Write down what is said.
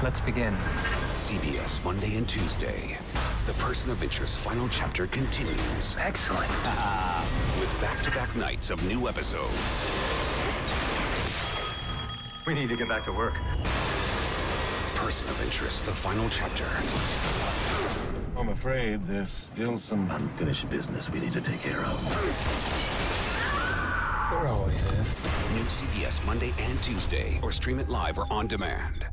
Let's begin. CBS Monday and Tuesday. The Person of Interest final chapter continues Excellent. with back-to-back nights of new episodes. We need to get back to work. Person of Interest, the final chapter. I'm afraid there's still some unfinished business we need to take care of. There always is. New CBS Monday and Tuesday, or stream it live or on demand.